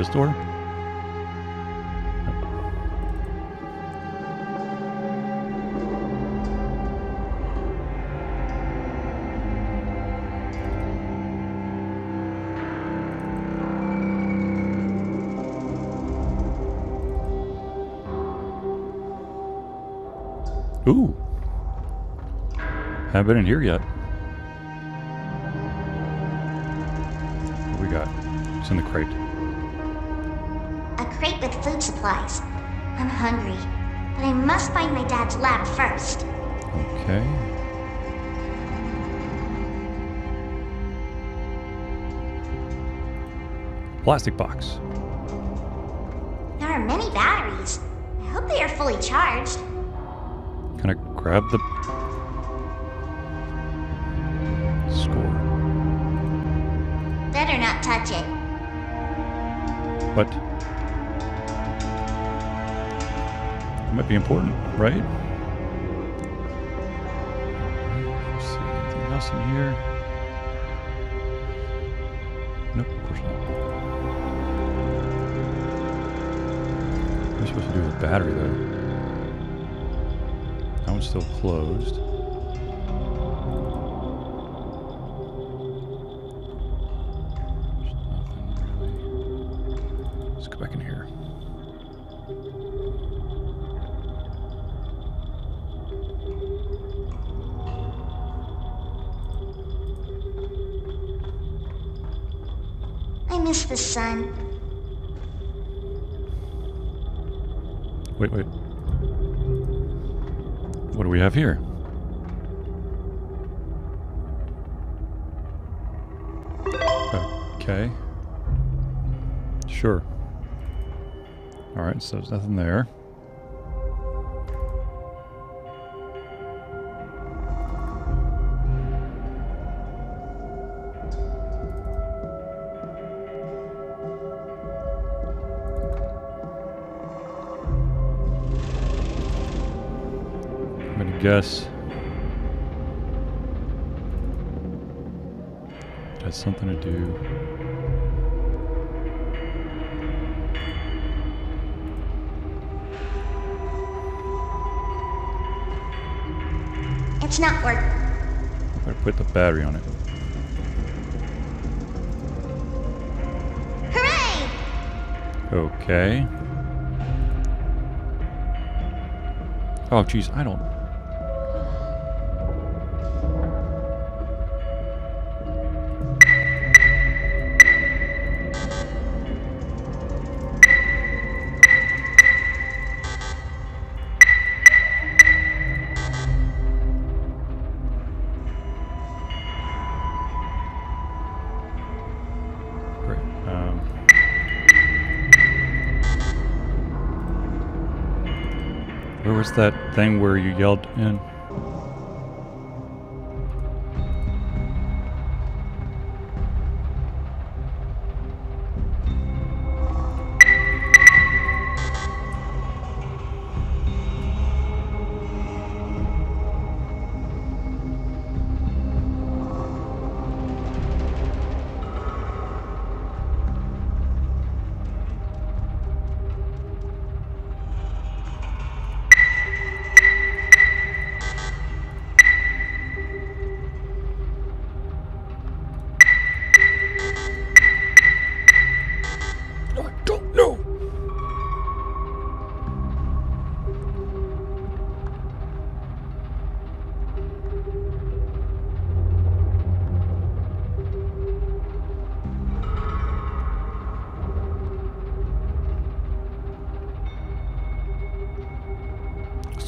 This door? Ooh. Haven't been in here yet. What we got? It's in the crate. A crate with food supplies. I'm hungry, but I must find my dad's lab first. Okay. Plastic box. There are many batteries. I hope they are fully charged. Can I grab the score? Better not touch it. What? It might be important, right? Let's see, anything else in here? Nope, of course not. What am I supposed to do with the battery, though? That one's still closed. Miss the sun. Wait, wait. What do we have here? Okay. Sure. Alright, so there's nothing there. Guess. It has something to do. It's not working. I put the battery on it. Hooray! Okay. Oh, geez, I don't. Was that thing where you yelled in?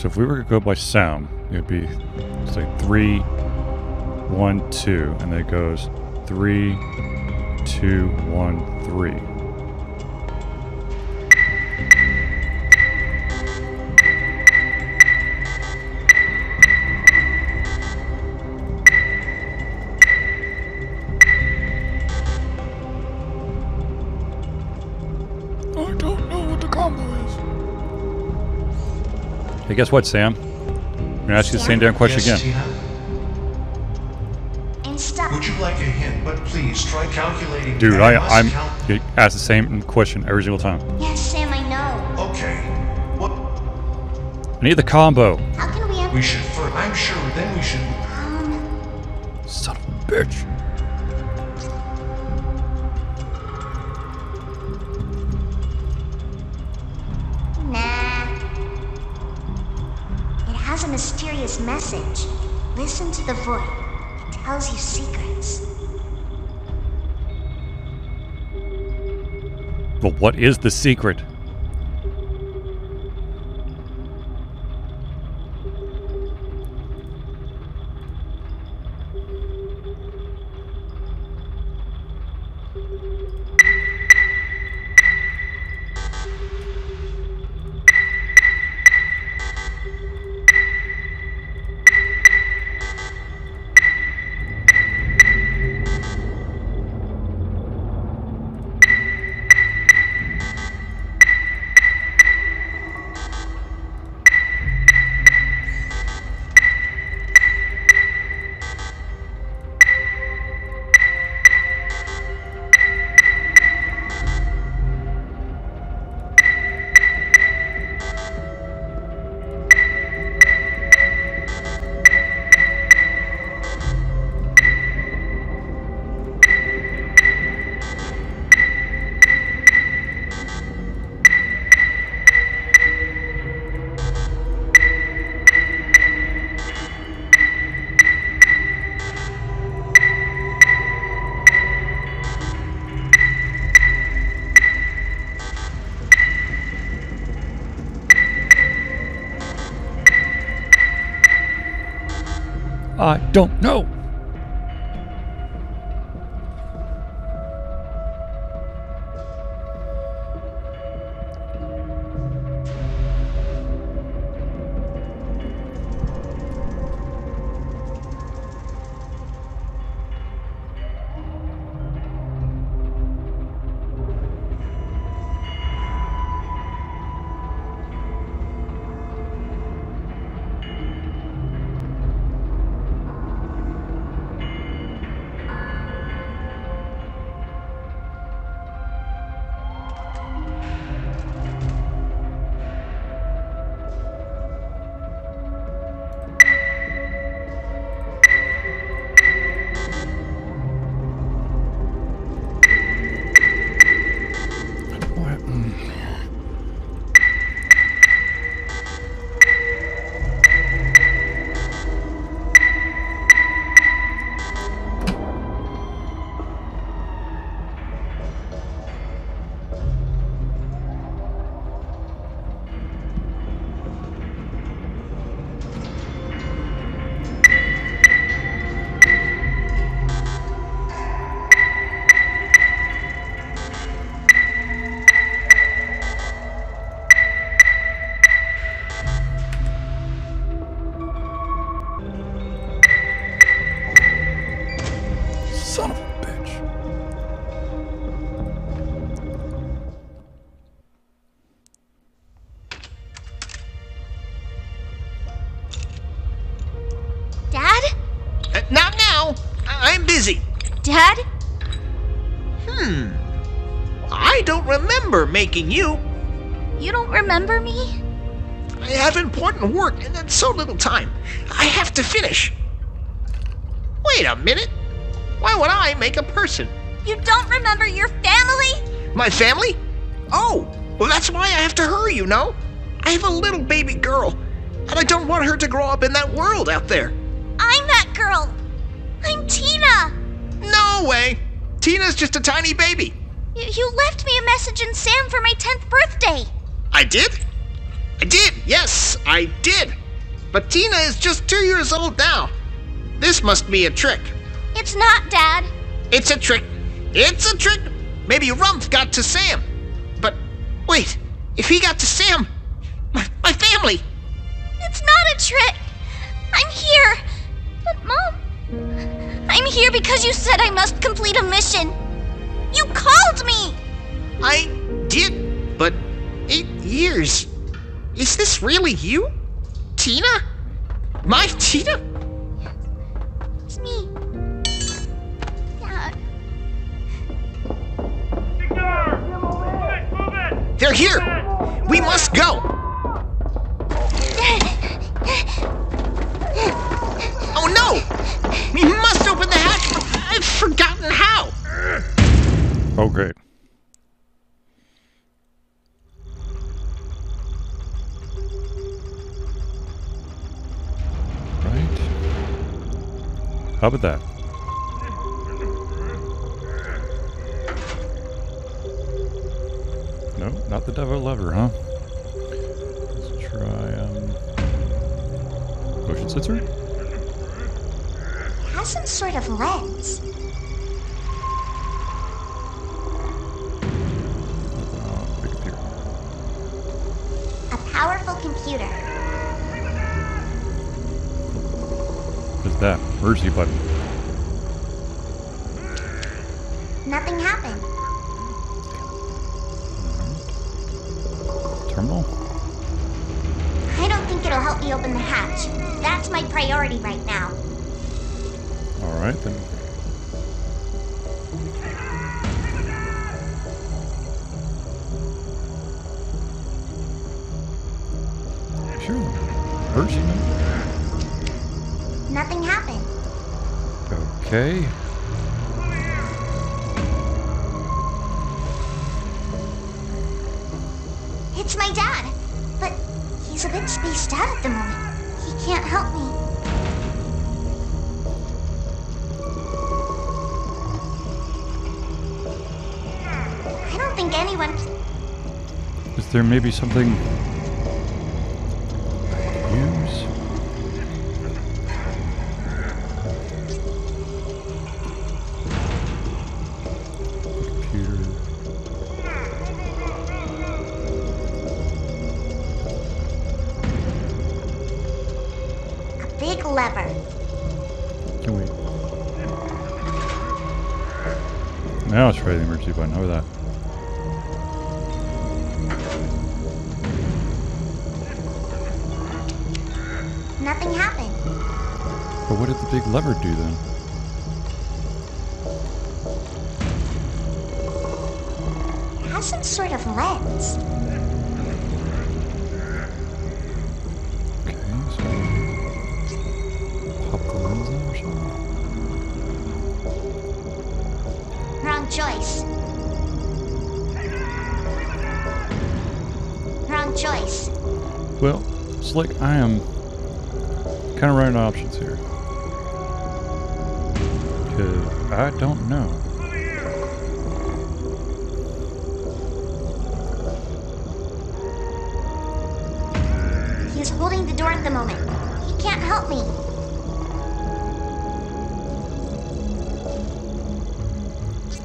So if we were to go by sound, it would be like three, one, two, and then it goes three, two, one, three. Hey, guess what, Sam? I'm gonna ask you the same damn question yes, again. Tina? Would you like a hint? But please Please try calculating. Dude, I, I'm count- you ask the same question every single time. Yes, Sam, I know. Okay. What I need the combo. How can we we should first. I'm sure. Then we should. Um, Son of a bitch. Has a mysterious message. Listen to the voice. It tells you secrets. But what is the secret? I don't know. Not now. I- I'm busy. Dad? Hmm. I don't remember making you. You don't remember me? I have important work and that's so little time. I have to finish. Wait a minute. Why would I make a person? You don't remember your family? My family? Oh, well, that's why I have to hurry, you know. I have a little baby girl, and I don't want her to grow up in that world out there. I'm that girl. I'm Tina. No way. Tina's just a tiny baby. You, you left me a message in Sam for my 10th birthday. I did? I did, yes, I did. But Tina is just two years old now. This must be a trick. It's not, Dad. It's a trick. It's a trick. Maybe Rumpf got to Sam. But wait, if he got to Sam, my, my family. It's not a trick. I'm here. But, Mom, here because you said I must complete a mission. You called me! I did, but eight years. Is this really you? Tina? My Tina? Yes. It's me. They're here! We must go! Oh, great. Right. How about that? No, not the devil lever, huh? Let's try, um... Motion sensor? It has some sort of lens. Uh, big computer. A powerful computer. What is that? Emergency button. Nothing happened. Mm-hmm. Terminal? I don't think it'll help me open the hatch. That's my priority right now. Alright, then. Sure. Nothing happened. Okay. It's my dad. But he's a bit spaced out at the moment. He can't help me. I don't think anyone. Is there maybe something use? Computer. A big lever. Can we? Now let's try the emergency button. How about that? Nothing happened. But what did the big lever do then? It has some sort of lens. Okay, so pop the lens in or something. Wrong choice. Wrong choice. Well, it's like I am kind of running options here. Because I don't know. He's holding the door at the moment. He can't help me.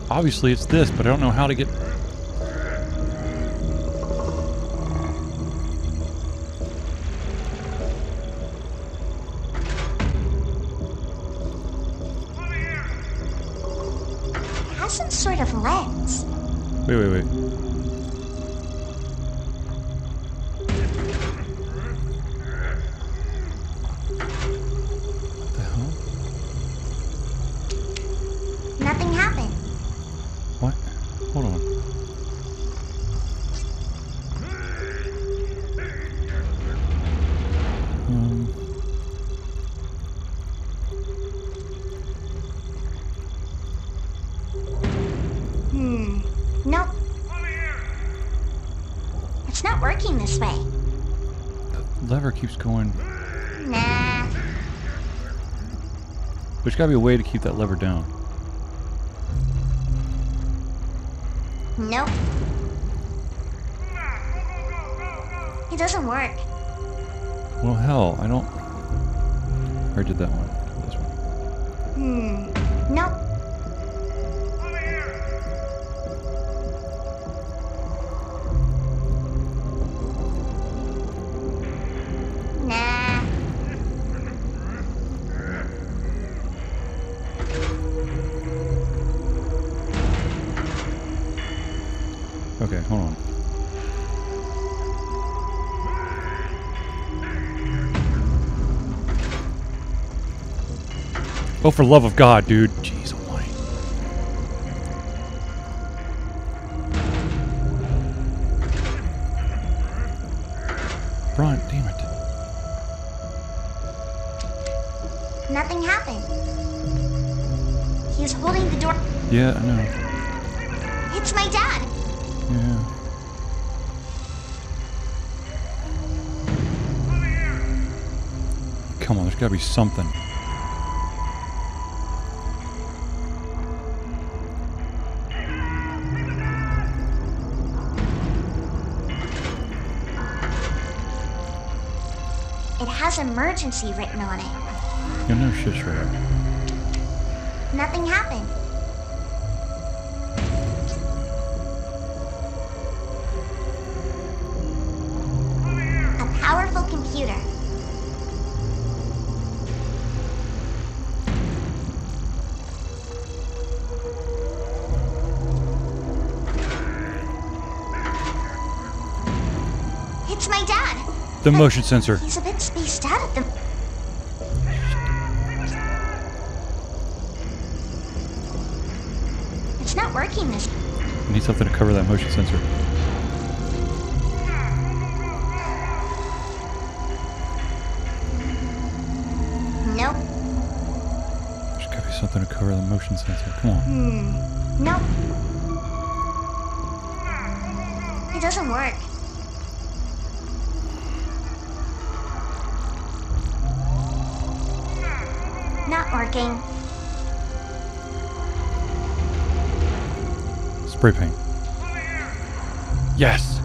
Obviously it's this, but I don't know how to get... has some sort of lens. Wait, wait, wait. What the hell? Nothing happened. What? Hold on. Um, Hmm. Nope. It's not working this way. the lever keeps going. Nah. There's gotta be a way to keep that lever down. Nope. It doesn't work. Well, hell, I don't. I did that one. This one. Hmm. Nope. Oh, for love of God, dude. Jeez. Oh Brian, damn it. Nothing happened. He holding the door. Yeah, I know. It's my dad. Yeah. Come on, there's gotta be something. It has emergency written on it. Yeah, no shit, Shredder. Nothing happened. The motion sensor. He's a bit spaced out at the. It's not working this. I need something to cover that motion sensor. Nope. There's gotta be something to cover the motion sensor. Come on. Hmm. Nope. It doesn't work. Not working. Spray paint. Yes!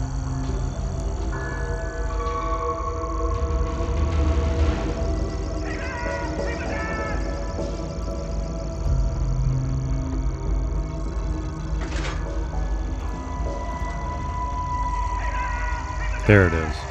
There it is.